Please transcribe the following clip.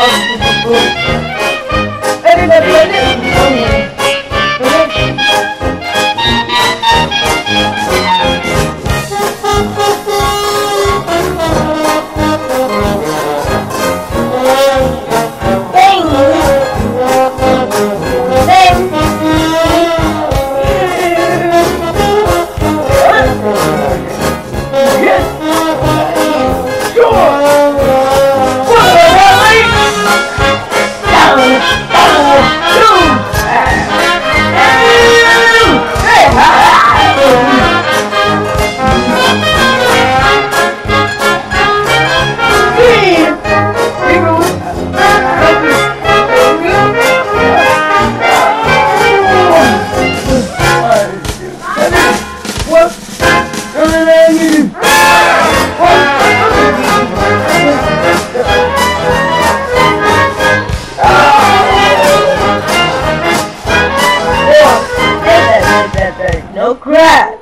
Oh, oh, oh, oh. no crabs.